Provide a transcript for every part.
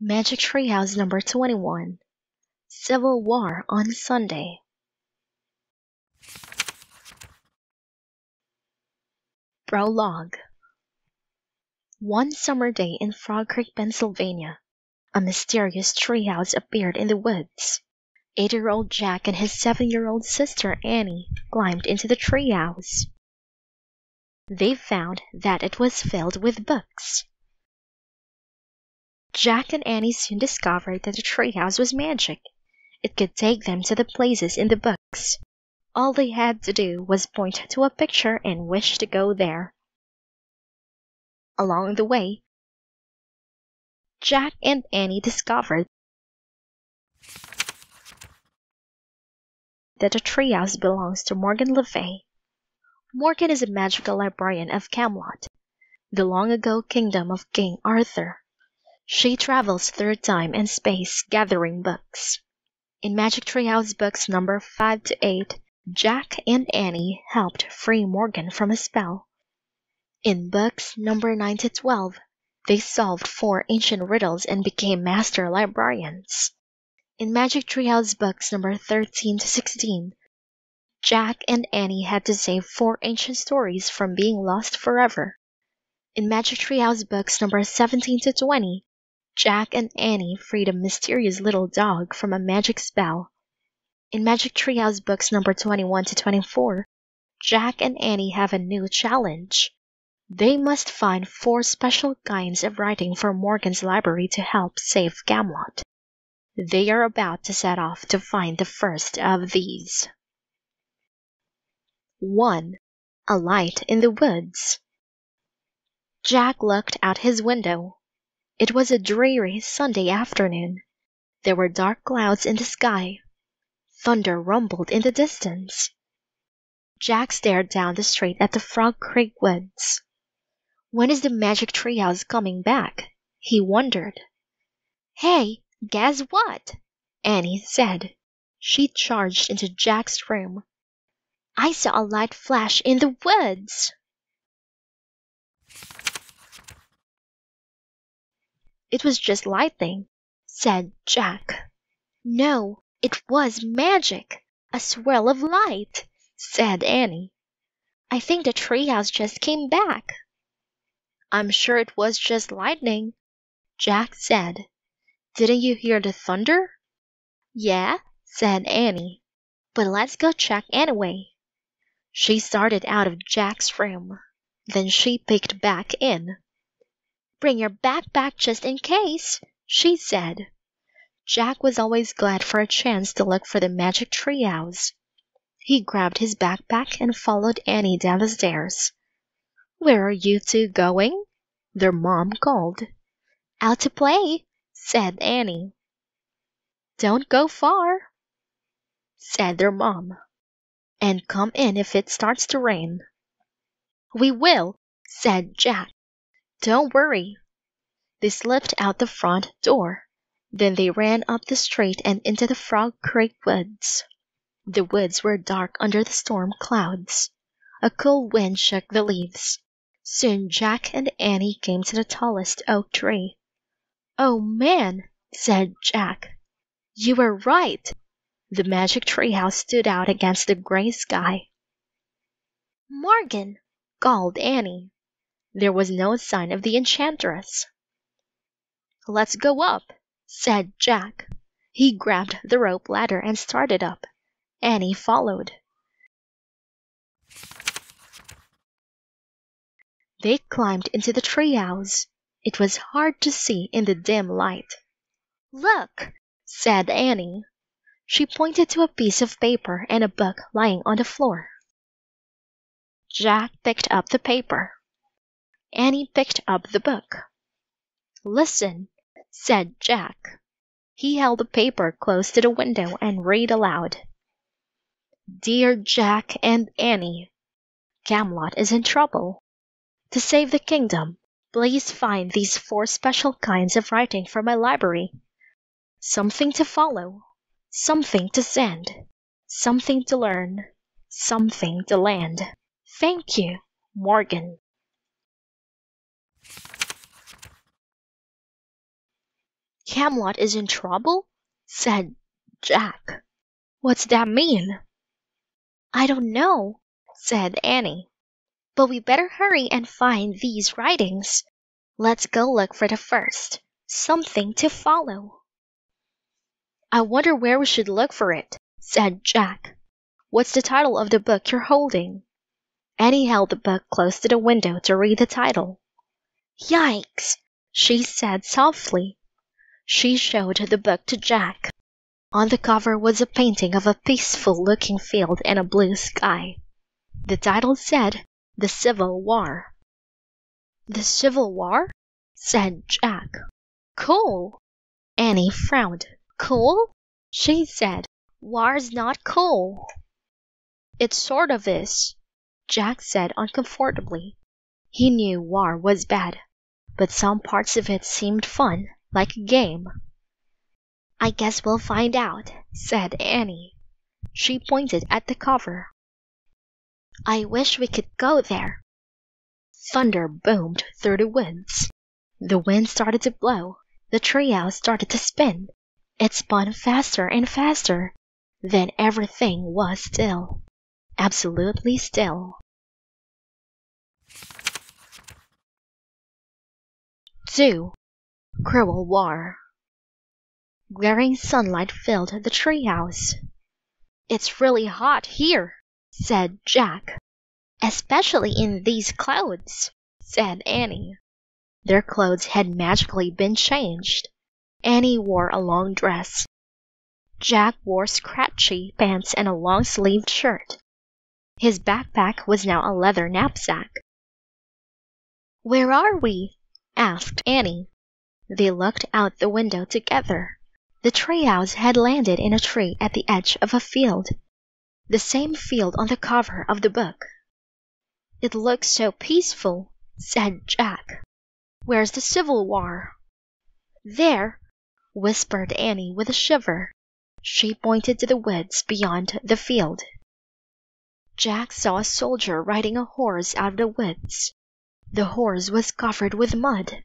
Magic Treehouse number 21 Civil War on Sunday. Prologue One summer day in Frog Creek, Pennsylvania, a mysterious treehouse appeared in the woods. Eight year old Jack and his seven year old sister Annie climbed into the treehouse. They found that it was filled with books. Jack and Annie soon discovered that the treehouse was magic. It could take them to the places in the books. All they had to do was point to a picture and wish to go there. Along the way, Jack and Annie discovered that the treehouse belongs to Morgan Le Fay. Morgan is a magical librarian of Camelot, the long ago kingdom of King Arthur. She travels through time and space gathering books. In Magic Treehouse books number 5 to 8, Jack and Annie helped free Morgan from a spell. In books number 9 to 12, they solved four ancient riddles and became master librarians. In Magic Treehouse books number 13 to 16, Jack and Annie had to save four ancient stories from being lost forever. In Magic Treehouse books number 17 to 20, Jack and Annie freed a mysterious little dog from a magic spell. In Magic Treehouse books number 21 to 24, Jack and Annie have a new challenge. They must find four special kinds of writing for Morgan's library to help save Camelot. They are about to set off to find the first of these. 1. A light in the woods. Jack looked out his window. It was a dreary Sunday afternoon. There were dark clouds in the sky. Thunder rumbled in the distance. Jack stared down the street at the Frog Creek woods. When is the magic treehouse coming back? He wondered. Hey, guess what? Annie said. She charged into Jack's room. I saw a light flash in the woods. It was just lightning, said Jack. No, it was magic, a swirl of light, said Annie. I think the treehouse just came back. I'm sure it was just lightning, Jack said. Didn't you hear the thunder? Yeah, said Annie. But let's go check anyway. She started out of Jack's room. Then she peeked back in. Bring your backpack just in case, she said. Jack was always glad for a chance to look for the magic treehouse. He grabbed his backpack and followed Annie down the stairs. Where are you two going? their mom called. Out to play, said Annie. Don't go far, said their mom. And come in if it starts to rain. We will, said Jack. Don't worry. They slipped out the front door. Then they ran up the street and into the Frog Creek woods. The woods were dark under the storm clouds. A cool wind shook the leaves. Soon Jack and Annie came to the tallest oak tree. Oh man, said Jack. You were right. The magic treehouse stood out against the gray sky. Morgan, called Annie. There was no sign of the enchantress. Let's go up, said Jack. He grabbed the rope ladder and started up. Annie followed. They climbed into the treehouse. It was hard to see in the dim light. Look, said Annie. She pointed to a piece of paper and a book lying on the floor. Jack picked up the paper. Annie picked up the book. Listen, said Jack. He held the paper close to the window and read aloud. Dear Jack and Annie, Camelot is in trouble. To save the kingdom, please find these four special kinds of writing for my library. Something to follow, something to send, something to learn, something to land. Thank you, Morgan. Camelot is in trouble? said Jack. What's that mean? I don't know, said Annie. But we better hurry and find these writings. Let's go look for the first. Something to follow. I wonder where we should look for it, said Jack. What's the title of the book you're holding? Annie held the book close to the window to read the title. Yikes! she said softly. She showed the book to Jack. On the cover was a painting of a peaceful looking field and a blue sky. The title said The Civil War. The Civil War? said Jack. Cool! Annie frowned. Cool? She said, War's not cool. It sort of is, Jack said uncomfortably. He knew war was bad, but some parts of it seemed fun, like a game. I guess we'll find out, said Annie. She pointed at the cover. I wish we could go there. Thunder boomed through the woods. The wind started to blow. The treehouse started to spin. It spun faster and faster. Then everything was still. Absolutely still. 2. Cruel War Glaring sunlight filled the treehouse. It's really hot here, said Jack. Especially in these clothes, said Annie. Their clothes had magically been changed. Annie wore a long dress. Jack wore scratchy pants and a long sleeved shirt. His backpack was now a leather knapsack. Where are we? asked Annie. They looked out the window together. The tree treehouse had landed in a tree at the edge of a field, the same field on the cover of the book. It looks so peaceful, said Jack. Where's the Civil War? There, whispered Annie with a shiver. She pointed to the woods beyond the field. Jack saw a soldier riding a horse out of the woods. The horse was covered with mud.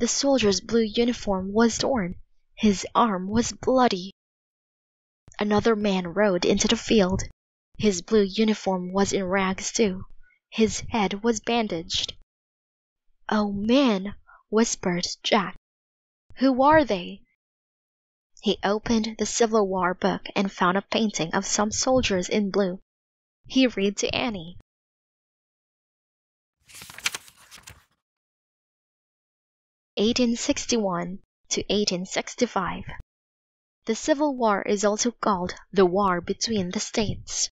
The soldier's blue uniform was torn. His arm was bloody. Another man rode into the field. His blue uniform was in rags too. His head was bandaged. Oh man, whispered Jack. Who are they? He opened the Civil War book and found a painting of some soldiers in blue. He read to Annie. 1861 to 1865. The Civil War is also called the War between the States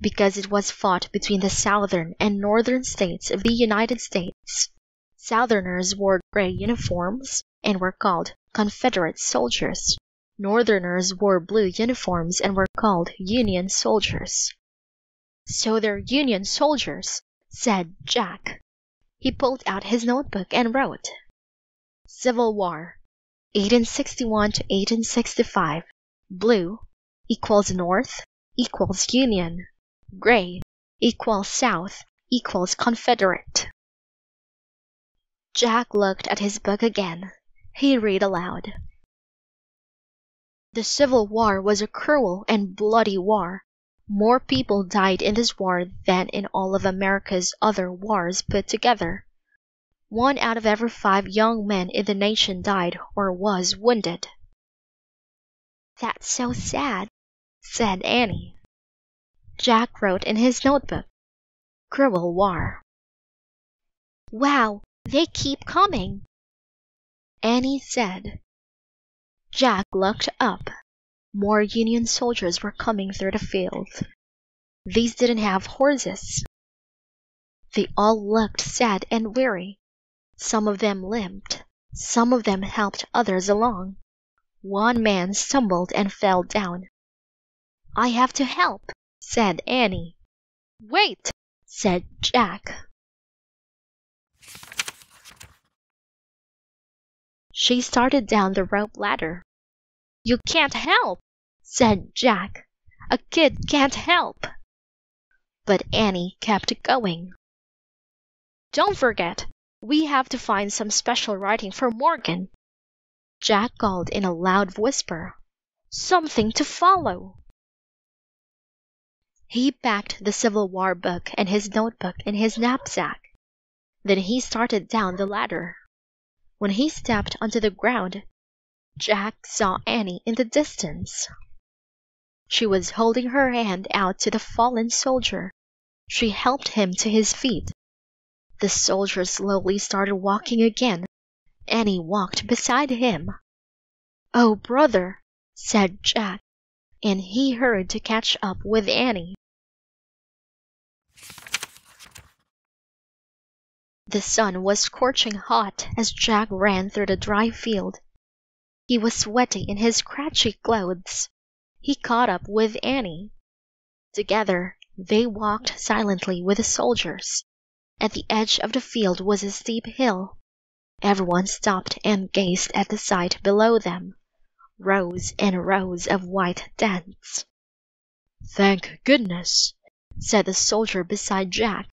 because it was fought between the southern and northern states of the United States. Southerners wore gray uniforms and were called Confederate soldiers. Northerners wore blue uniforms and were called Union soldiers. So they're Union soldiers, said Jack. He pulled out his notebook and wrote Civil War, 1861 to 1865. Blue equals North equals Union. Gray equals South equals Confederate. Jack looked at his book again. He read aloud. The Civil War was a cruel and bloody war. More people died in this war than in all of America's other wars put together. One out of every five young men in the nation died or was wounded. That's so sad, said Annie. Jack wrote in his notebook, Cruel War. Wow, they keep coming, Annie said. Jack looked up. More Union soldiers were coming through the field. These didn't have horses. They all looked sad and weary. Some of them limped. Some of them helped others along. One man stumbled and fell down. I have to help, said Annie. Wait, said Jack. She started down the rope ladder. You can't help, said Jack. A kid can't help. But Annie kept going. Don't forget, we have to find some special writing for Morgan. Jack called in a loud whisper. Something to follow! He packed the Civil War book and his notebook in his knapsack. Then he started down the ladder. When he stepped onto the ground, Jack saw Annie in the distance. She was holding her hand out to the fallen soldier. She helped him to his feet. The soldier slowly started walking again. Annie walked beside him. Oh, brother, said Jack, and he hurried to catch up with Annie. The sun was scorching hot as Jack ran through the dry field. He was sweaty in his scratchy clothes. He caught up with Annie. Together they walked silently with the soldiers. At the edge of the field was a steep hill. Everyone stopped and gazed at the sight below them rows and rows of white tents. Thank goodness, said the soldier beside Jack.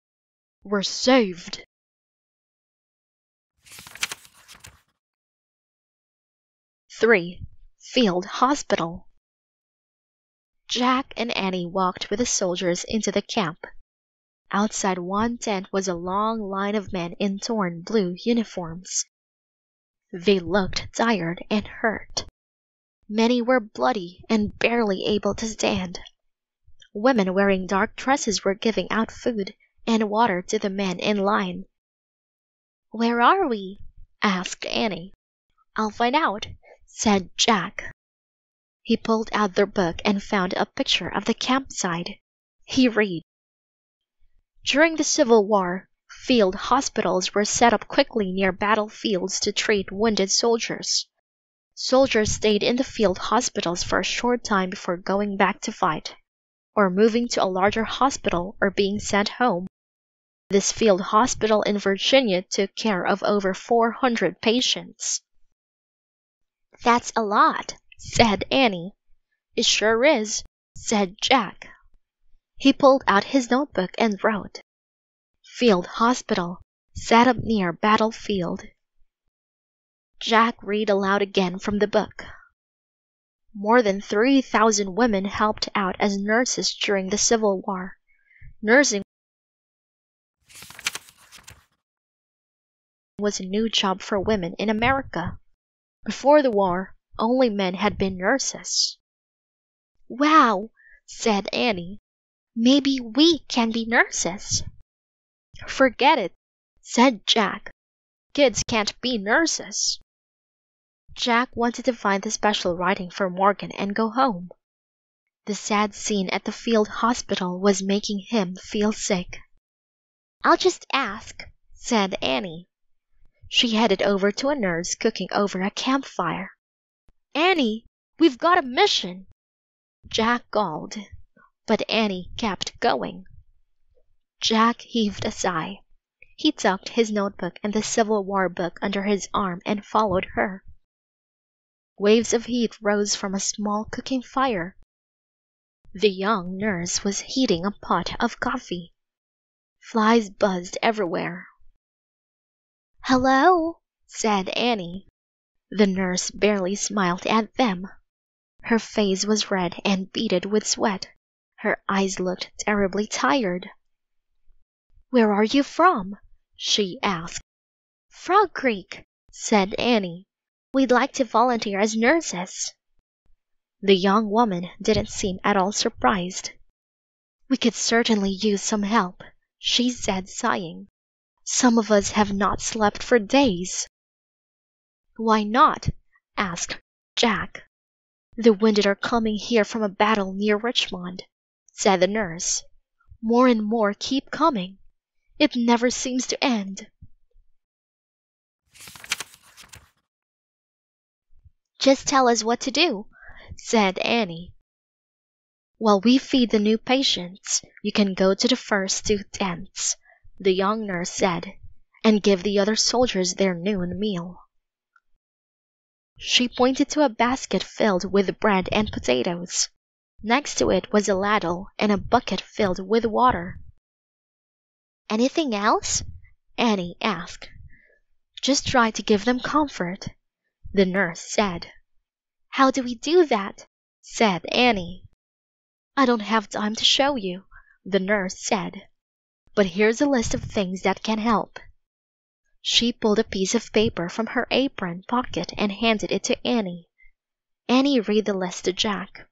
We're saved. Three Field Hospital. Jack and Annie walked with the soldiers into the camp. Outside one tent was a long line of men in torn blue uniforms. They looked tired and hurt. Many were bloody and barely able to stand. Women wearing dark dresses were giving out food and water to the men in line. Where are we? asked Annie. I'll find out, said Jack. He pulled out their book and found a picture of the campsite. He read During the Civil War, field hospitals were set up quickly near battlefields to treat wounded soldiers. Soldiers stayed in the field hospitals for a short time before going back to fight, or moving to a larger hospital or being sent home. This field hospital in Virginia took care of over 400 patients. That's a lot, said Annie. It sure is, said Jack. He pulled out his notebook and wrote, Field Hospital, set up near battlefield. Jack read aloud again from the book. More than 3,000 women helped out as nurses during the Civil War. Nursing was a new job for women in America. Before the war, only men had been nurses. Wow, said Annie. Maybe we can be nurses. Forget it, said Jack. Kids can't be nurses. Jack wanted to find the special writing for Morgan and go home. The sad scene at the field hospital was making him feel sick. I'll just ask, said Annie. She headed over to a nurse cooking over a campfire. Annie, we've got a mission! Jack called, but Annie kept going. Jack heaved a sigh. He tucked his notebook and the Civil War book under his arm and followed her. Waves of heat rose from a small cooking fire. The young nurse was heating a pot of coffee. Flies buzzed everywhere. Hello, said Annie. The nurse barely smiled at them. Her face was red and beaded with sweat. Her eyes looked terribly tired. Where are you from? she asked. Frog Creek, said Annie. We'd like to volunteer as nurses. The young woman didn't seem at all surprised. We could certainly use some help, she said, sighing. Some of us have not slept for days. Why not? asked Jack. The wounded are coming here from a battle near Richmond, said the nurse. More and more keep coming. It never seems to end. Just tell us what to do, said Annie. While we feed the new patients, you can go to the first two tents, the young nurse said, and give the other soldiers their noon meal. She pointed to a basket filled with bread and potatoes. Next to it was a ladle and a bucket filled with water. Anything else? Annie asked. Just try to give them comfort. the nurse said. How do we do that? said Annie. I don't have time to show you, the nurse said. But here's a list of things that can help. She pulled a piece of paper from her apron pocket and handed it to Annie. Annie read the list to Jack.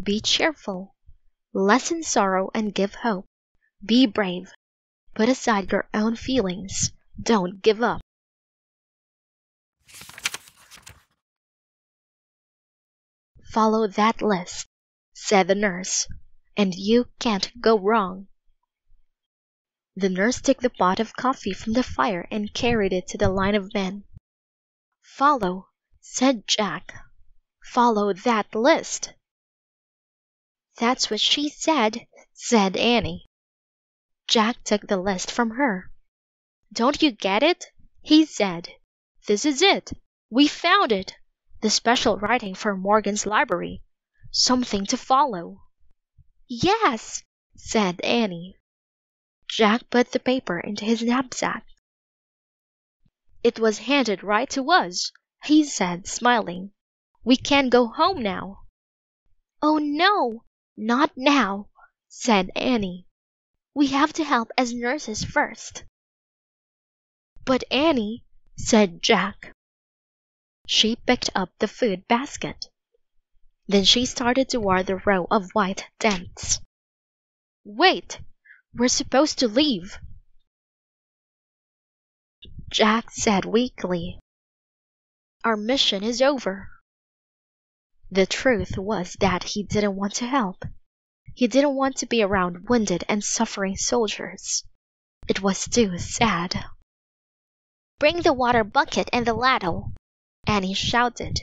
Be cheerful. Lessen sorrow and give hope. Be brave. Put aside your own feelings. Don't give up. Follow that list, said the nurse, and you can't go wrong. The nurse took the pot of coffee from the fire and carried it to the line of men. Follow, said Jack. Follow that list. That's what she said, said Annie. Jack took the list from her. Don't you get it? he said. This is it. We found it. The special writing for Morgan's library. Something to follow. Yes, said Annie. Jack put the paper into his knapsack. It was handed right to us, he said, smiling. We can go home now. Oh, no, not now, said Annie. We have to help as nurses first. But Annie, said Jack. She picked up the food basket. Then she started toward the row of white tents. Wait! We're supposed to leave. Jack said weakly. Our mission is over. The truth was that he didn't want to help. He didn't want to be around wounded and suffering soldiers. It was too sad. Bring the water bucket and the ladle, Annie shouted.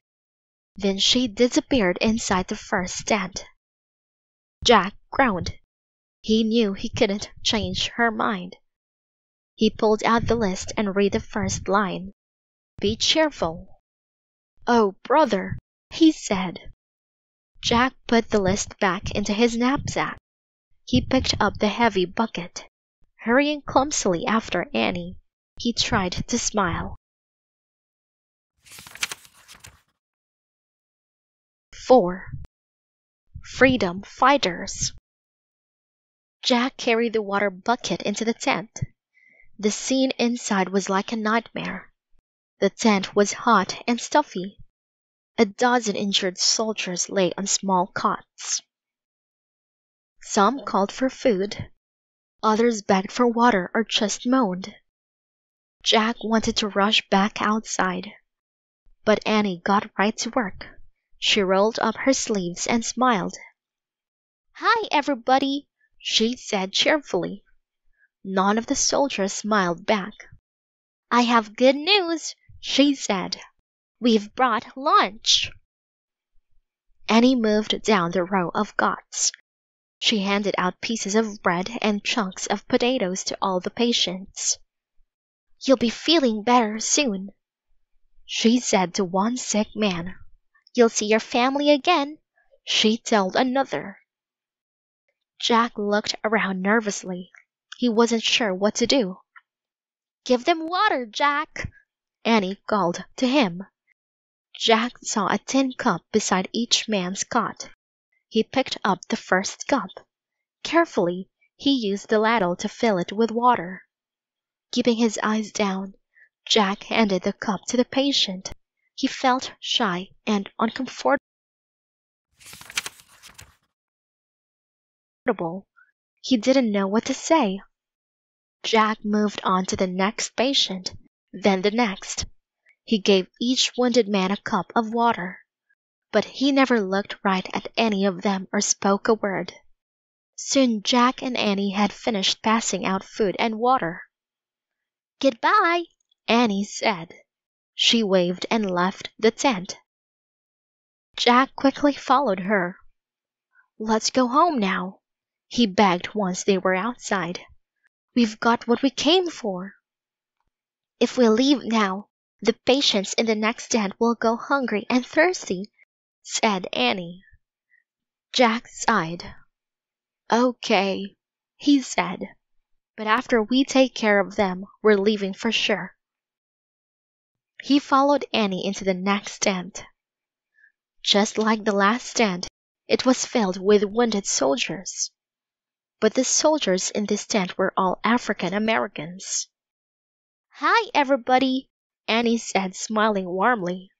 Then she disappeared inside the first tent. Jack groaned. He knew he couldn't change her mind. He pulled out the list and read the first line. Be cheerful. Oh, brother, he said. Jack put the list back into his knapsack. He picked up the heavy bucket. Hurrying clumsily after Annie, he tried to smile. 4. Freedom Fighters Jack carried the water bucket into the tent. The scene inside was like a nightmare. The tent was hot and stuffy. A dozen injured soldiers lay on small cots. Some called for food. Others begged for water or just moaned. Jack wanted to rush back outside. But Annie got right to work. She rolled up her sleeves and smiled. Hi, everybody, she said cheerfully. None of the soldiers smiled back. I have good news, she said. We've brought lunch. Annie moved down the row of cots. She handed out pieces of bread and chunks of potatoes to all the patients. You'll be feeling better soon, she said to one sick man. You'll see your family again, she told another. Jack looked around nervously. He wasn't sure what to do. Give them water, Jack, Annie called to him. Jack saw a tin cup beside each man's cot. He picked up the first cup. Carefully, he used the ladle to fill it with water. Keeping his eyes down, Jack handed the cup to the patient. He felt shy and uncomfortable. He didn't know what to say. Jack moved on to the next patient, then the next. He gave each wounded man a cup of water, but he never looked right at any of them or spoke a word. Soon Jack and Annie had finished passing out food and water. Goodbye, Annie said. She waved and left the tent. Jack quickly followed her. Let's go home now he begged once they were outside. We've got what we came for. If we leave now, the patients in the next tent will go hungry and thirsty, said Annie. Jack sighed. Okay, he said. But after we take care of them, we're leaving for sure. He followed Annie into the next tent. Just like the last tent, it was filled with wounded soldiers. But the soldiers in this tent were all African Americans. Hi, everybody, Annie said, smiling warmly.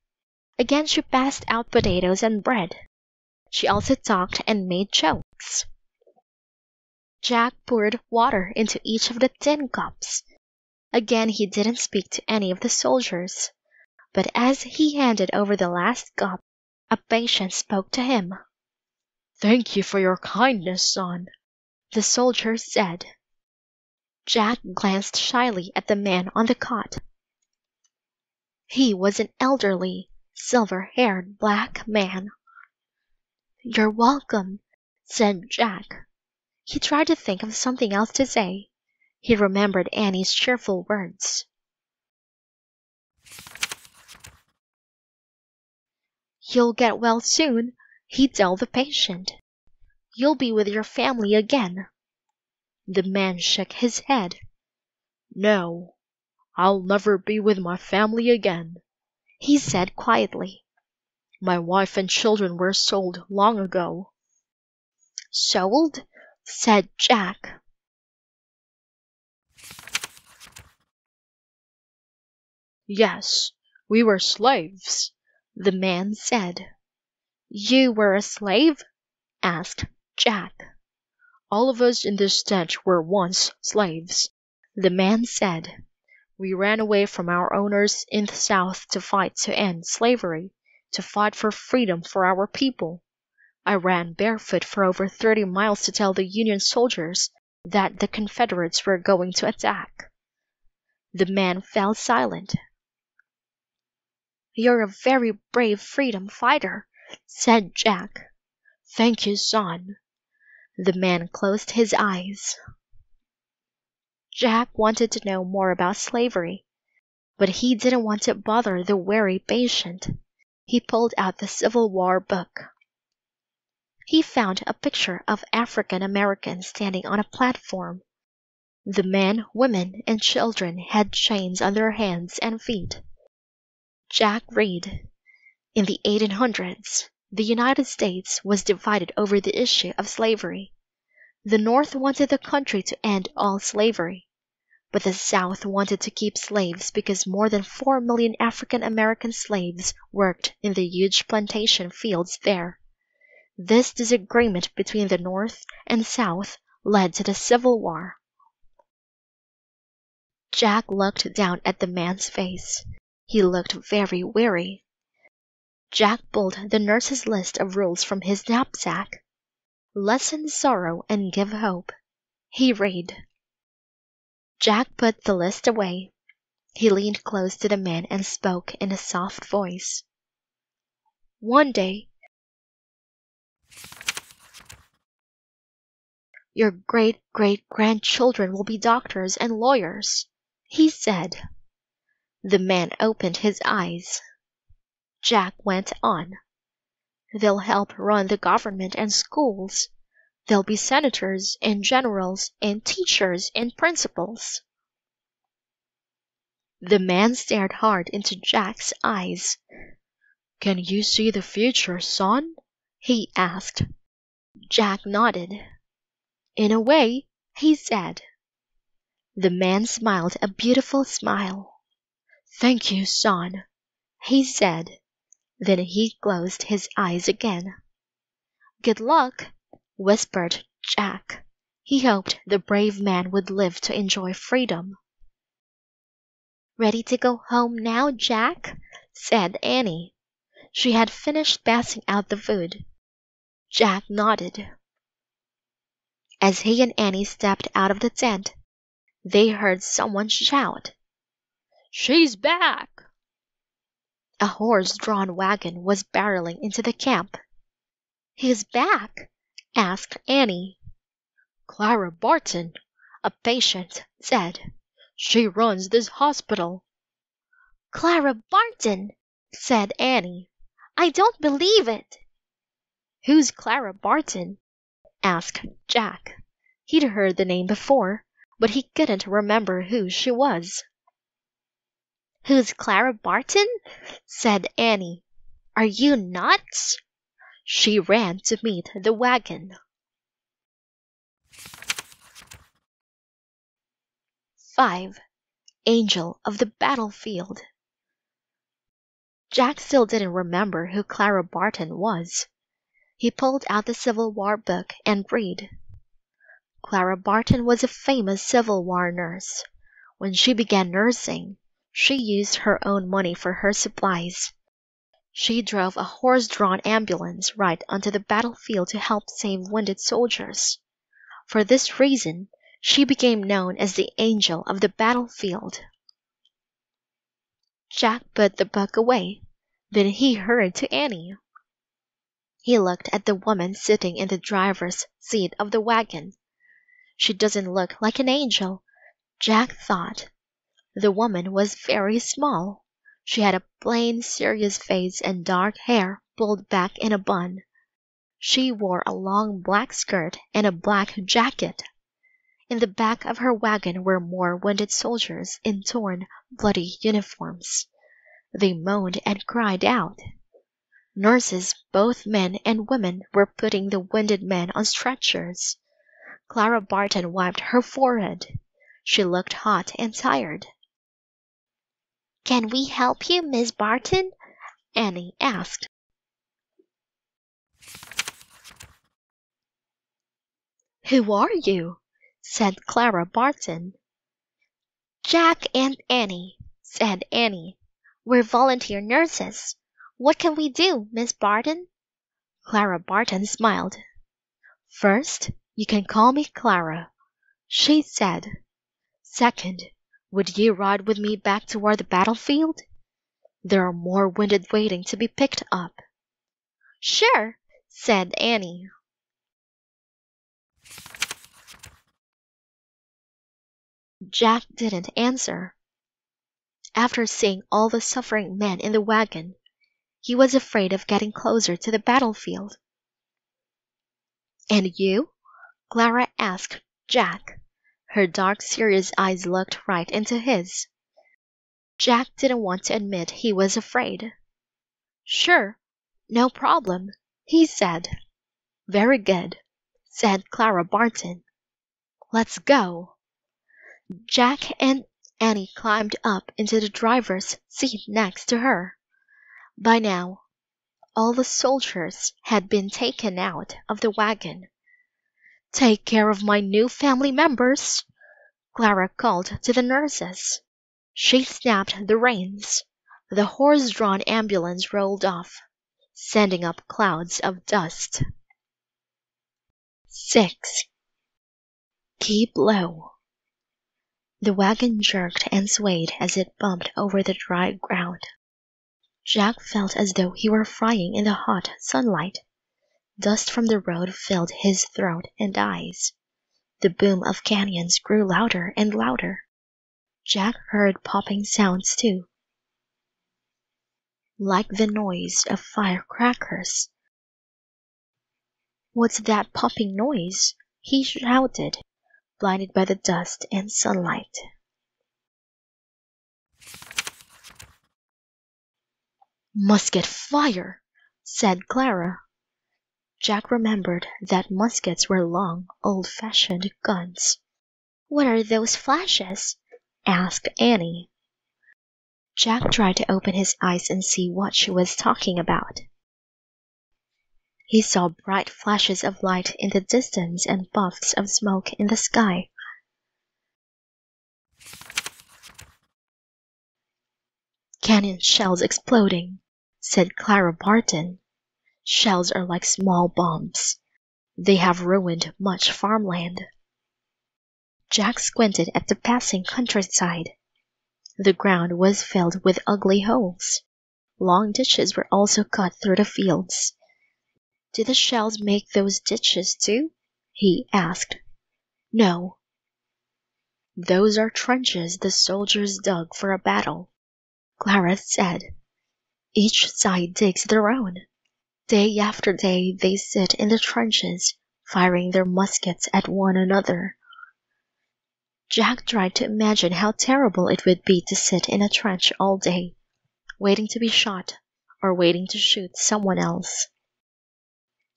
Again, she passed out potatoes and bread. She also talked and made jokes. Jack poured water into each of the tin cups. Again, he didn't speak to any of the soldiers, but as he handed over the last cup, a patient spoke to him. Thank you for your kindness, son, the soldier said. Jack glanced shyly at the man on the cot. He was an elderly, silver haired black man. You're welcome, said Jack. He tried to think of something else to say. He remembered Annie's cheerful words. You'll get well soon, he told the patient. You'll be with your family again. The man shook his head. No, I'll never be with my family again, he said quietly. My wife and children were sold long ago. Sold? said Jack. Yes, we were slaves, the man said. You were a slave? asked Jack. All of us in this tent were once slaves, the man said. We ran away from our owners in the South to fight to end slavery, to fight for freedom for our people. I ran barefoot for over 30 miles to tell the Union soldiers that the Confederates were going to attack. The man fell silent. You're a very brave freedom fighter, said Jack. Thank you, son. The man closed his eyes. Jack wanted to know more about slavery, but he didn't want to bother the wary patient. He pulled out the Civil War book. He found a picture of African Americans standing on a platform. The men, women, and children had chains on their hands and feet. Jack read. In the 1800s, the United States was divided over the issue of slavery. The North wanted the country to end all slavery, but the South wanted to keep slaves because more than 4 million African American slaves worked in the huge plantation fields there. This disagreement between the North and South led to the Civil War. Jack looked down at the man's face. He looked very weary. Jack pulled the nurse's list of rules from his knapsack. Lessen sorrow and give hope. He read. Jack put the list away. He leaned close to the man and spoke in a soft voice. One day Your great great grandchildren will be doctors and lawyers, he said. The man opened his eyes. Jack went on. They'll help run the government and schools. They'll be senators and generals and teachers and principals. The man stared hard into Jack's eyes. Can you see the future, son? he asked. Jack nodded. In a way, he said. The man smiled a beautiful smile. Thank you, son, he said. Then he closed his eyes again. Good luck, whispered Jack. He hoped the brave man would live to enjoy freedom. Ready to go home now, Jack? said Annie. She had finished passing out the food. Jack nodded. As he and Annie stepped out of the tent, they heard someone shout, She's back! A horse drawn wagon was barreling into the camp. He's back? Asked Annie. Clara Barton, a patient, said. She runs this hospital. Clara Barton, said Annie. I don't believe it. Who's Clara Barton? asked Jack. He'd heard the name before, but he couldn't remember who she was. Who's Clara Barton? said Annie. Are you nuts? She ran to meet the wagon. Five. Angel of the Battlefield. Jack still didn't remember who Clara Barton was. He pulled out the Civil War book and read. Clara Barton was a famous Civil War nurse. When she began nursing, she used her own money for her supplies. She drove a horse drawn ambulance right onto the battlefield to help save wounded soldiers. For this reason, she became known as the Angel of the Battlefield. Jack put the book away. Then he hurried to Annie. He looked at the woman sitting in the driver's seat of the wagon. She doesn't look like an angel, Jack thought. The woman was very small. She had a plain, serious face and dark hair pulled back in a bun. She wore a long black skirt and a black jacket. In the back of her wagon were more wounded soldiers in torn, bloody uniforms. They moaned and cried out. Nurses, both men and women, were putting the wounded men on stretchers. Clara Barton wiped her forehead. She looked hot and tired. Can we help you, Miss Barton? Annie asked. Who are you? said Clara Barton. Jack and Annie, said Annie. We're volunteer nurses. What can we do, Miss Barton? Clara Barton smiled. First, you can call me Clara, she said. Second, would ye ride with me back toward the battlefield? There are more wounded waiting to be picked up. Sure, said Annie. Jack didn't answer. After seeing all the suffering men in the wagon, he was afraid of getting closer to the battlefield. And you? Clara asked Jack. Her dark, serious eyes looked right into his. Jack didn't want to admit he was afraid. Sure, no problem, he said. Very good, said Clara Barton. Let's go. Jack and Annie climbed up into the driver's seat next to her. By now, all the soldiers had been taken out of the wagon. Take care of my new family members, Clara called to the nurses. She snapped the reins. The horse drawn ambulance rolled off, sending up clouds of dust. 6. Keep low. The wagon jerked and swayed as it bumped over the dry ground. Jack felt as though he were frying in the hot sunlight. Dust from the road filled his throat and eyes. The boom of cannons grew louder and louder. Jack heard popping sounds too, like the noise of firecrackers. What's that popping noise? he shouted, blinded by the dust and sunlight. Musket fire, said Clara. Jack remembered that muskets were long, old fashioned guns. What are those flashes? asked Annie. Jack tried to open his eyes and see what she was talking about. He saw bright flashes of light in the distance and puffs of smoke in the sky. Cannon shells exploding, said Clara Barton. Shells are like small bombs. They have ruined much farmland. Jack squinted at the passing countryside. The ground was filled with ugly holes. Long ditches were also cut through the fields. Did the shells make those ditches too? he asked. No. Those are trenches the soldiers dug for a battle, Clara said. Each side digs their own. Day after day they sit in the trenches, firing their muskets at one another. Jack tried to imagine how terrible it would be to sit in a trench all day, waiting to be shot or waiting to shoot someone else.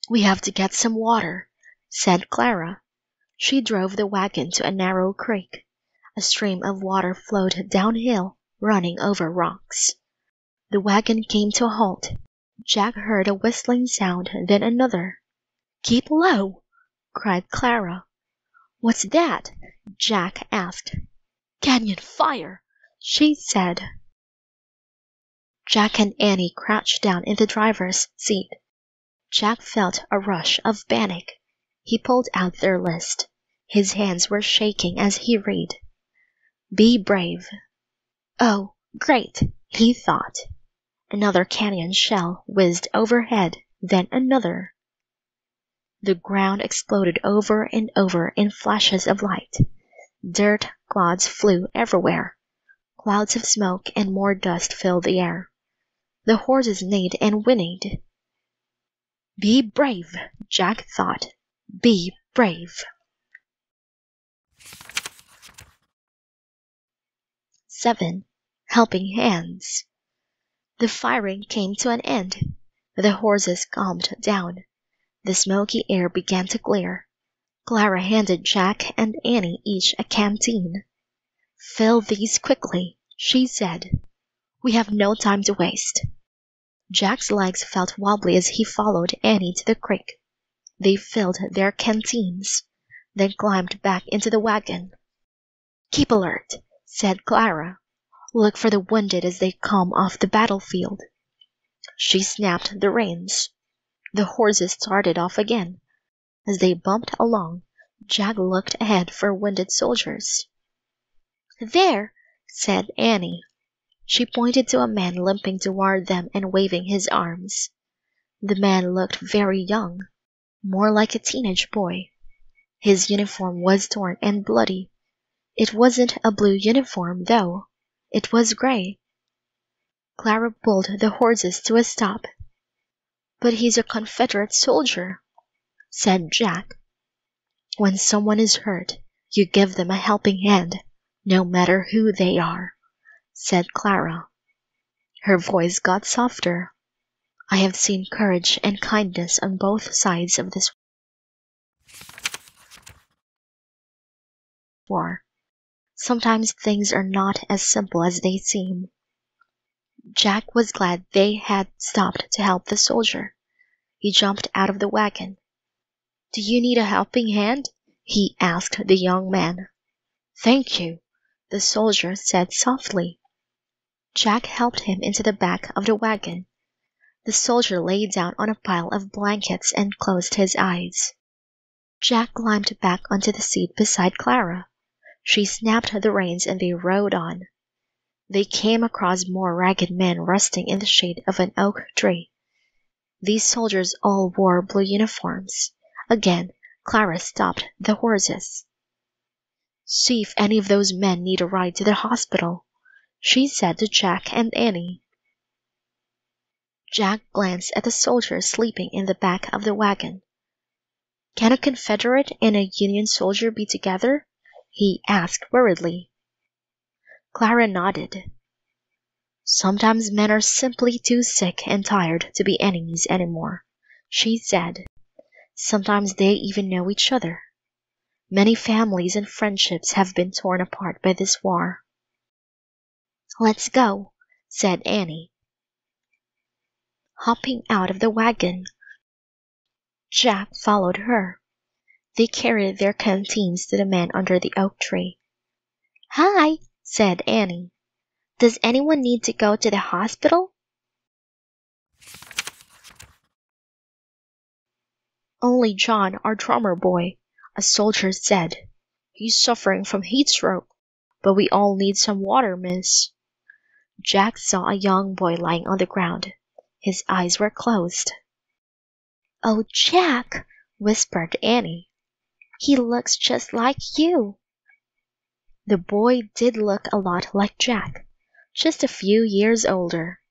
We have to get some water, said Clara. She drove the wagon to a narrow creek. A stream of water flowed downhill, running over rocks. The wagon came to a halt. Jack heard a whistling sound, then another. Keep low, cried Clara. What's that? Jack asked. Cannon fire, she said. Jack and Annie crouched down in the driver's seat. Jack felt a rush of panic. He pulled out their list. His hands were shaking as he read. Be brave. Oh, great, he thought. Another cannon shell whizzed overhead, then another. The ground exploded over and over in flashes of light. Dirt clods flew everywhere. Clouds of smoke and more dust filled the air. The horses neighed and whinnied. Be brave, Jack thought. Be brave. 7. Helping Hands The firing came to an end. The horses calmed down. The smoky air began to clear. Clara handed Jack and Annie each a canteen. Fill these quickly, she said. We have no time to waste. Jack's legs felt wobbly as he followed Annie to the creek. They filled their canteens, then climbed back into the wagon. Keep alert, said Clara. Look for the wounded as they come off the battlefield. She snapped the reins. The horses started off again. As they bumped along, Jack looked ahead for wounded soldiers. There, said Annie. She pointed to a man limping toward them and waving his arms. The man looked very young, more like a teenage boy. His uniform was torn and bloody. It wasn't a blue uniform, though. It was gray. Clara pulled the horses to a stop. But he's a Confederate soldier, said Jack. When someone is hurt, you give them a helping hand, no matter who they are said Clara. Her voice got softer. I have seen courage and kindness on both sides of this war. Sometimes things are not as simple as they seem. Jack was glad they had stopped to help the soldier. He jumped out of the wagon. Do you need a helping hand? he asked the young man. Thank you, the soldier said softly. Jack helped him into the back of the wagon. The soldier lay down on a pile of blankets and closed his eyes. Jack climbed back onto the seat beside Clara. She snapped the reins and they rode on. They came across more ragged men resting in the shade of an oak tree. These soldiers all wore blue uniforms. Again, Clara stopped the horses. See if any of those men need a ride to the hospital, she said to Jack and Annie. Jack glanced at the soldier sleeping in the back of the wagon. Can a Confederate and a Union soldier be together? He asked worriedly. Clara nodded. Sometimes men are simply too sick and tired to be enemies anymore, she said. Sometimes they even know each other. Many families and friendships have been torn apart by this war. Let's go, said Annie. Hopping out of the wagon, Jack followed her. They carried their canteens to the man under the oak tree. Hi, said Annie. Does anyone need to go to the hospital? Only John, our drummer boy, a soldier said. He's suffering from heat stroke, but we all need some water, miss. Jack saw a young boy lying on the ground. His eyes were closed. Oh, Jack, whispered Annie. He looks just like you. The boy did look a lot like Jack, just a few years older.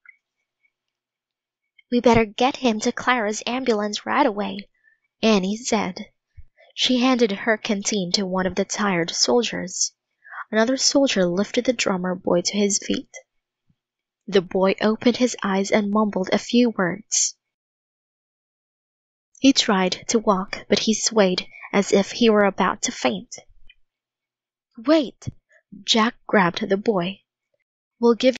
We better get him to Clara's ambulance right away, Annie said. She handed her canteen to one of the tired soldiers. Another soldier lifted the drummer boy to his feet. The boy opened his eyes and mumbled a few words. He tried to walk, but he swayed as if he were about to faint. Wait! Jack grabbed the boy. We'll give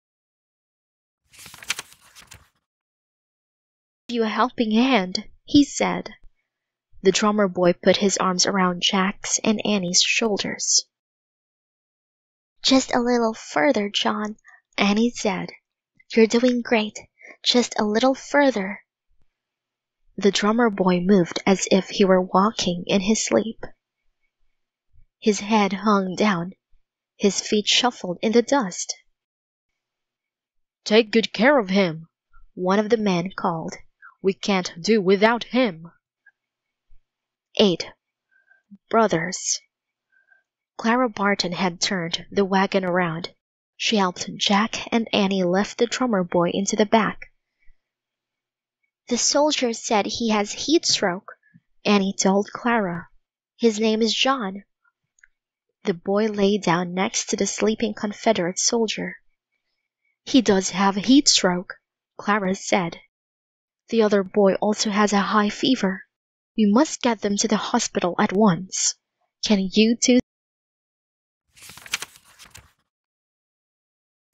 you a helping hand, he said. The drummer boy put his arms around Jack's and Annie's shoulders. Just a little further, John, Annie said. You're doing great. Just a little further. The drummer boy moved as if he were walking in his sleep. His head hung down. His feet shuffled in the dust. Take good care of him, one of the men called. We can't do without him. 8. Brothers. Clara Barton had turned the wagon around. She helped Jack and Annie lift the drummer boy into the back. The soldier said he has heat stroke, Annie told Clara. His name is John. The boy lay down next to the sleeping Confederate soldier. He does have heat stroke, Clara said. The other boy also has a high fever. We must get them to the hospital at once. Can you two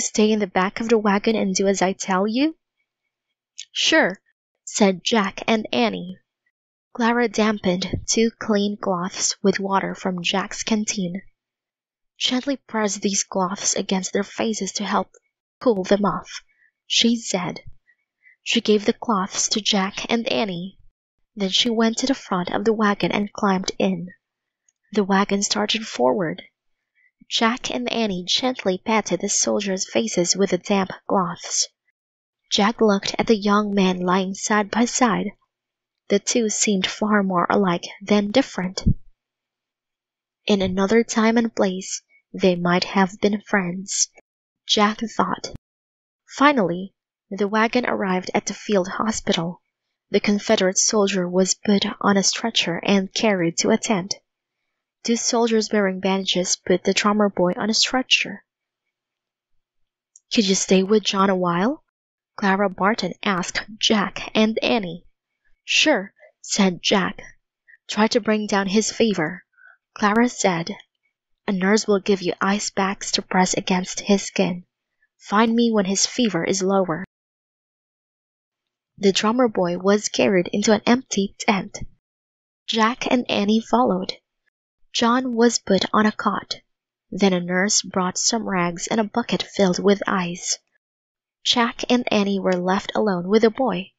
stay in the back of the wagon and do as I tell you? Sure, said Jack and Annie. Clara dampened two clean cloths with water from Jack's canteen. Gently press these cloths against their faces to help cool them off, she said. She gave the cloths to Jack and Annie. Then she went to the front of the wagon and climbed in. The wagon started forward. Jack and Annie gently patted the soldiers' faces with the damp cloths. Jack looked at the young men lying side by side. The two seemed far more alike than different. In another time and place, they might have been friends, Jack thought. Finally, the wagon arrived at the field hospital. The Confederate soldier was put on a stretcher and carried to a tent. Two soldiers wearing bandages put the drummer boy on a stretcher. Could you stay with John a while? Clara Barton asked Jack and Annie. Sure, said Jack. Try to bring down his fever. Clara said, A nurse will give you ice packs to press against his skin. Find me when his fever is lower. The drummer boy was carried into an empty tent. Jack and Annie followed. John was put on a cot. Then a nurse brought some rags and a bucket filled with ice. Jack and Annie were left alone with the boy.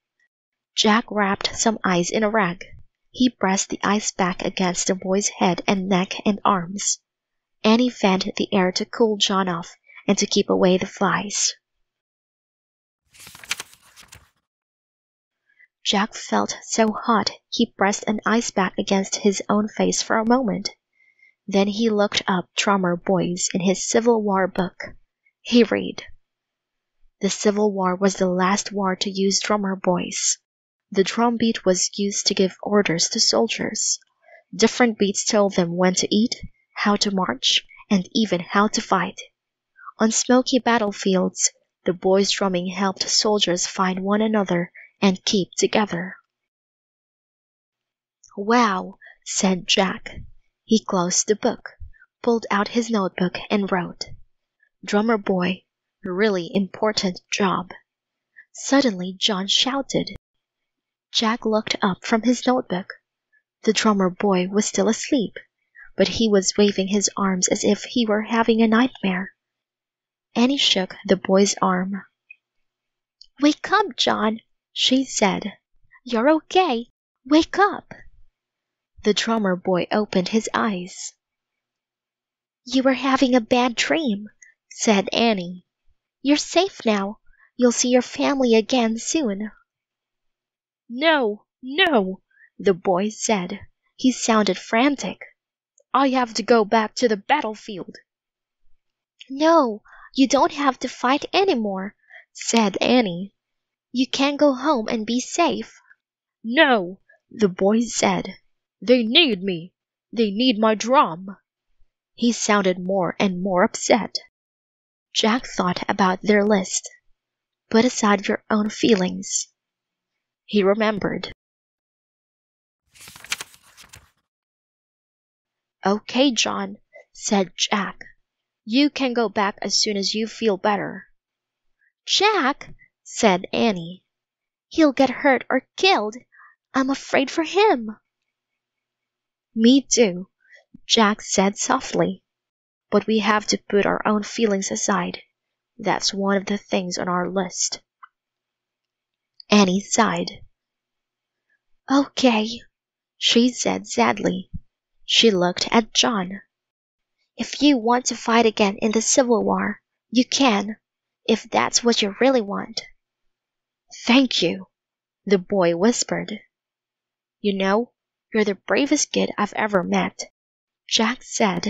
Jack wrapped some ice in a rag. He pressed the ice back against the boy's head and neck and arms. Annie fanned the air to cool John off and to keep away the flies. Jack felt so hot he pressed an ice pack against his own face for a moment. Then he looked up drummer boys in his Civil War book. He read. The Civil War was the last war to use drummer boys. The drum beat was used to give orders to soldiers. Different beats told them when to eat, how to march, and even how to fight. On smoky battlefields, the boys' drumming helped soldiers find one another and keep together. Wow, said Jack. He closed the book, pulled out his notebook, and wrote, Drummer boy, really important job. Suddenly John shouted. Jack looked up from his notebook. The drummer boy was still asleep, but he was waving his arms as if he were having a nightmare. Annie shook the boy's arm. Wake up, John, she said. You're okay. Wake up. The drummer boy opened his eyes. You were having a bad dream, said Annie. You're safe now. You'll see your family again soon. No, no, the boy said. He sounded frantic. I have to go back to the battlefield. No, you don't have to fight any more, said Annie. You can go home and be safe. No, the boy said. They need me. They need my drum. He sounded more and more upset. Jack thought about their list. Put aside your own feelings. He remembered. Okay, John, said Jack. You can go back as soon as you feel better. Jack, said Annie. He'll get hurt or killed. I'm afraid for him. Me too, Jack said softly. But we have to put our own feelings aside. That's one of the things on our list. Annie sighed. Okay, she said sadly. She looked at John. If you want to fight again in the Civil War, you can, if that's what you really want. Thank you, the boy whispered. You know, you're the bravest kid I've ever met, Jack said.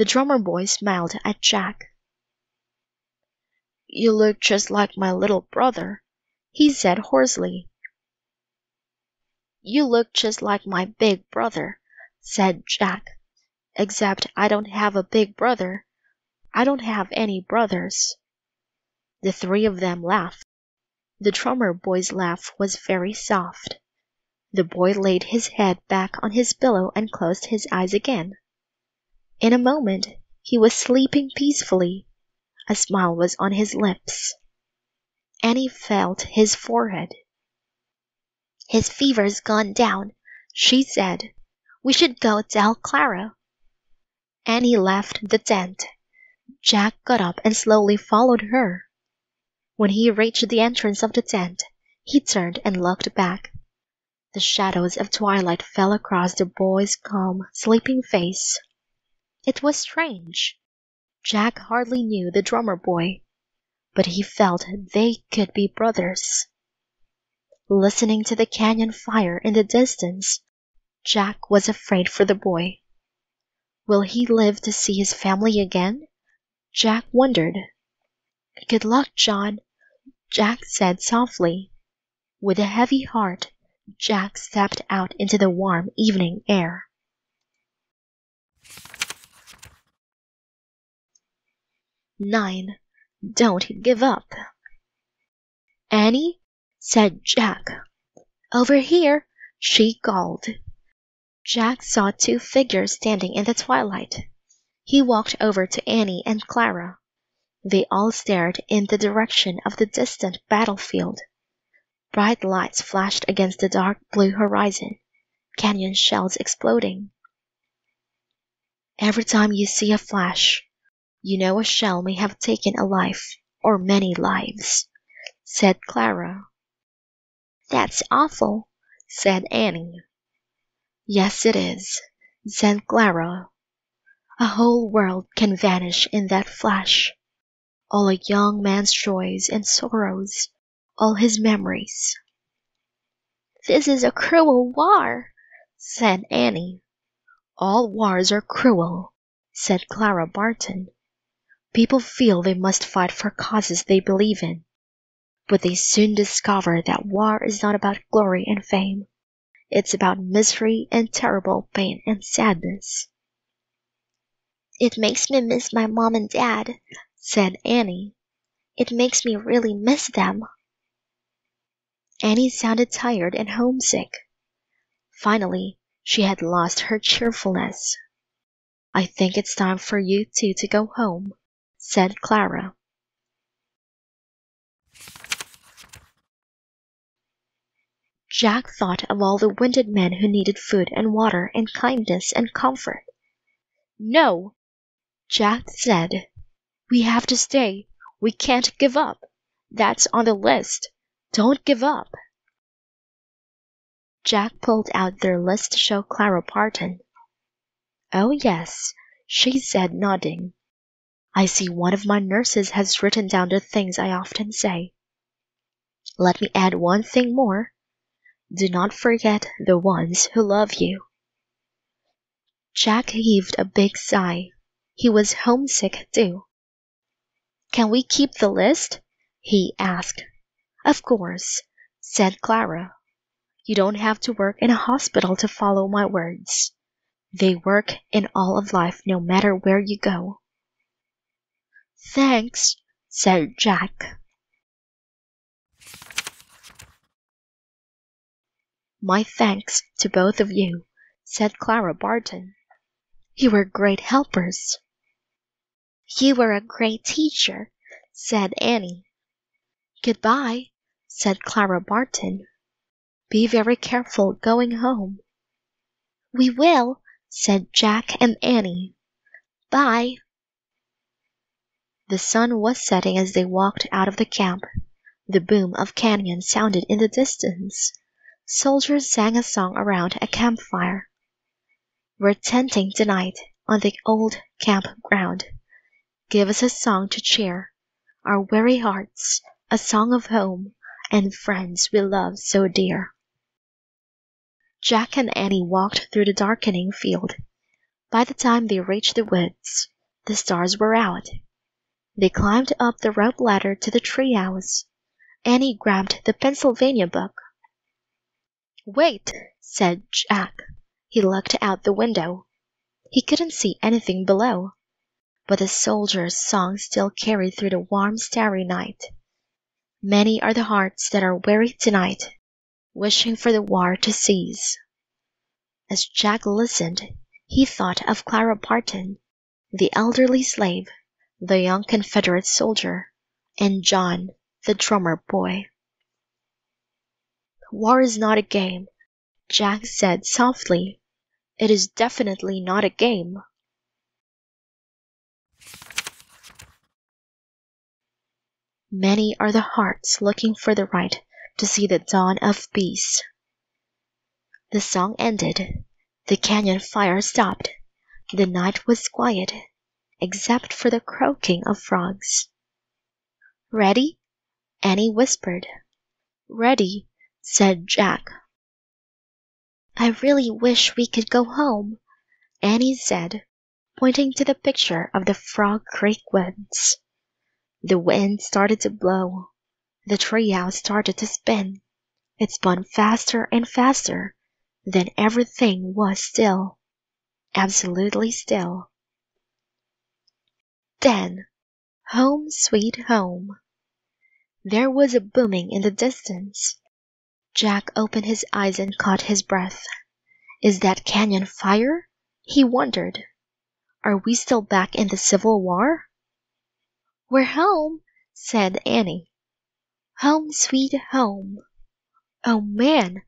The drummer boy smiled at Jack. You look just like my little brother, he said hoarsely. You look just like my big brother, said Jack. Except I don't have a big brother. I don't have any brothers. The three of them laughed. The drummer boy's laugh was very soft. The boy laid his head back on his pillow and closed his eyes again. In a moment he was sleeping peacefully. A smile was on his lips. Annie felt his forehead. His fever's gone down, she said. We should go tell Clara. Annie left the tent. Jack got up and slowly followed her. When he reached the entrance of the tent, he turned and looked back. The shadows of twilight fell across the boy's calm, sleeping face. It was strange. Jack hardly knew the drummer boy, but he felt they could be brothers. Listening to the cannon fire in the distance, Jack was afraid for the boy. Will he live to see his family again? Jack wondered. Good luck, John, Jack said softly. With a heavy heart, Jack stepped out into the warm evening air. Nine. Don't give up. Annie, said Jack. Over here, she called. Jack saw two figures standing in the twilight. He walked over to Annie and Clara. They all stared in the direction of the distant battlefield. Bright lights flashed against the dark blue horizon, cannon shells exploding. Every time you see a flash, you know a shell may have taken a life or many lives, said Clara. That's awful, said Annie. Yes, it is, said Clara. A whole world can vanish in that flash. All a young man's joys and sorrows, all his memories. This is a cruel war, said Annie. All wars are cruel, said Clara Barton. People feel they must fight for causes they believe in but they soon discover that war is not about glory and fame. It's about misery and terrible pain and sadness. It makes me miss my mom and dad, said Annie. It makes me really miss them. Annie sounded tired and homesick. Finally, she had lost her cheerfulness. I think it's time for you two to go home, said Clara. Jack thought of all the wounded men who needed food and water and kindness and comfort. No, Jack said. We have to stay. We can't give up. That's on the list. Don't give up. Jack pulled out their list to show Clara Barton. Oh, yes, she said, nodding. I see one of my nurses has written down the things I often say. Let me add one thing more. Do not forget the ones who love you. Jack heaved a big sigh. He was homesick too. Can we keep the list? he asked. Of course, said Clara. You don't have to work in a hospital to follow my words. They work in all of life no matter where you go. Thanks, said Jack. My thanks to both of you, said Clara Barton. You were great helpers. You were a great teacher, said Annie. Goodbye, said Clara Barton. Be very careful going home. We will, said Jack and Annie. Bye. The sun was setting as they walked out of the camp. The boom of cannon sounded in the distance. Soldiers sang a song around a campfire. We're tenting tonight on the old camp ground. Give us a song to cheer our weary hearts, a song of home and friends we love so dear. Jack and Annie walked through the darkening field. By the time they reached the woods, the stars were out. They climbed up the rope ladder to the treehouse. Annie grabbed the Pennsylvania book. Wait, said Jack. He looked out the window. He couldn't see anything below, but the soldier's song still carried through the warm, starry night. Many are the hearts that are weary tonight, wishing for the war to cease. As Jack listened, he thought of Clara Barton, the elderly slave the young Confederate soldier, and John, the drummer boy. War is not a game, Jack said softly. It is definitely not a game. Many are the hearts looking for the right to see the dawn of peace. The song ended. The cannon fire stopped. The night was quiet except for the croaking of frogs. Ready? Annie whispered. Ready, said Jack. I really wish we could go home, Annie said, pointing to the picture of the Frog Creek woods. The wind started to blow. The treehouse started to spin. It spun faster and faster. Then everything was still. Absolutely still. Then, home sweet home. There was a booming in the distance. Jack opened his eyes and caught his breath. Is that cannon fire? He wondered. Are we still back in the Civil War? We're home, said Annie. Home sweet home. Oh man,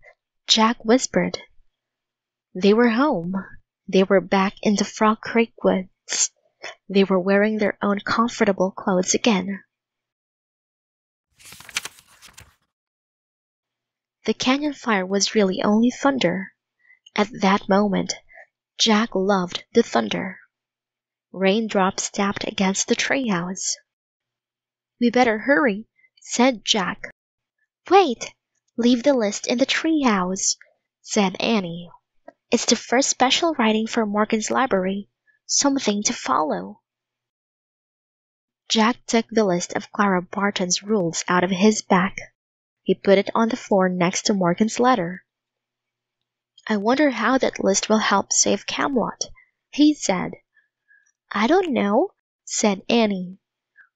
Jack whispered. They were home. They were back in the Frog Creek woods. They were wearing their own comfortable clothes again. The cannon fire was really only thunder. At that moment, Jack loved the thunder. Raindrops tapped against the treehouse. We better hurry, said Jack. Wait, leave the list in the treehouse, said Annie. It's the first special writing for Morgan's library something to follow. Jack took the list of Clara Barton's rules out of his bag. He put it on the floor next to Morgan's letter. I wonder how that list will help save Camelot, he said. I don't know, said Annie.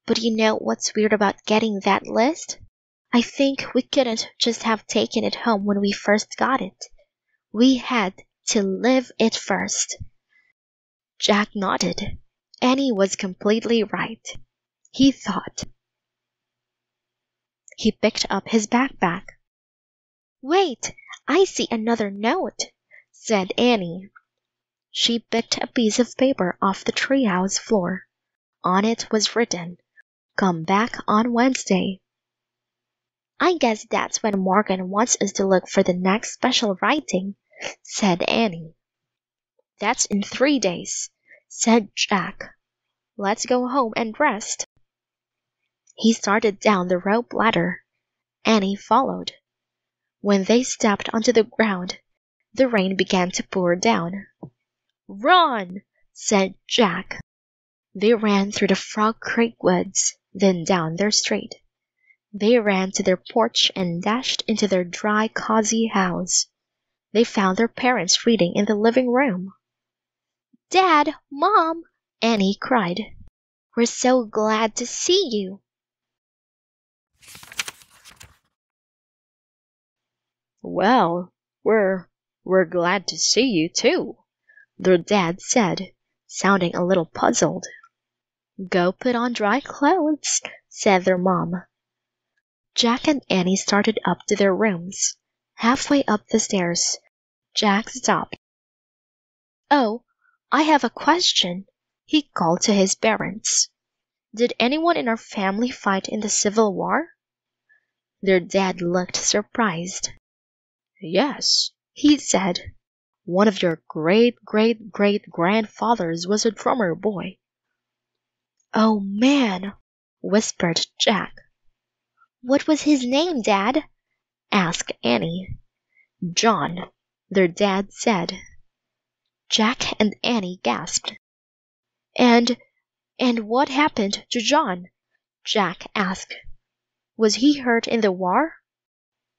But you know what's weird about getting that list? I think we couldn't just have taken it home when we first got it. We had to live it first. Jack nodded. Annie was completely right. He thought. He picked up his backpack. Wait, I see another note, said Annie. She picked a piece of paper off the treehouse floor. On it was written, Come back on Wednesday. I guess that's when Morgan wants us to look for the next special writing, said Annie. That's in three days, said Jack. Let's go home and rest. He started down the rope ladder. Annie followed. When they stepped onto the ground, the rain began to pour down. Run! said Jack. They ran through the Frog Creek woods, then down their street. They ran to their porch and dashed into their dry, cozy house. They found their parents reading in the living room. Dad, Mom, Annie cried. We're so glad to see you. Well, we're we're glad to see you too, their dad said, sounding a little puzzled. Go put on dry clothes, said their mom. Jack and Annie started up to their rooms. Halfway up the stairs, Jack stopped. Oh, I have a question, he called to his parents. Did anyone in our family fight in the Civil War? Their dad looked surprised. Yes, he said. One of your great great great grandfathers was a drummer boy. Oh man, whispered Jack. What was his name, Dad? asked Annie. John, their dad said. Jack and Annie gasped. And and what happened to John? Jack asked. Was he hurt in the war?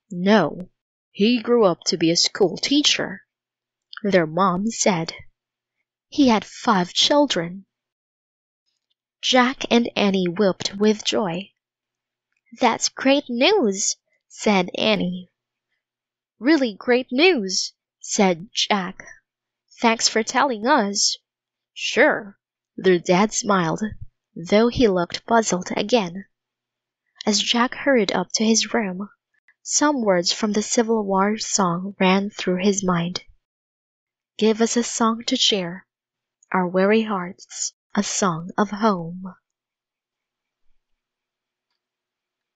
No, he grew up to be a school teacher, their mom said. He had five children. Jack and Annie whooped with joy. That's great news, said Annie. Really great news, said Jack. Thanks for telling us. Sure, their dad smiled, though he looked puzzled again. As Jack hurried up to his room, some words from the Civil War song ran through his mind. Give us a song to cheer our weary hearts, a song of home.